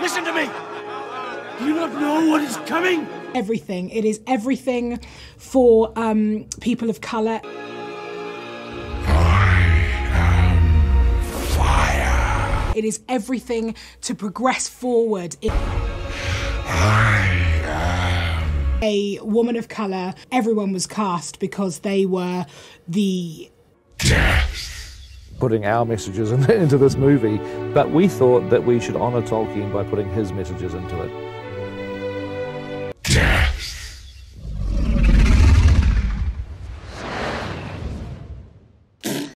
Listen to me! Do you not know what is coming? Everything. It is everything for um, people of colour. Fire. It is everything to progress forward. It- a woman of colour, everyone was cast because they were the putting our messages in, into this movie, but we thought that we should honour Tolkien by putting his messages into it.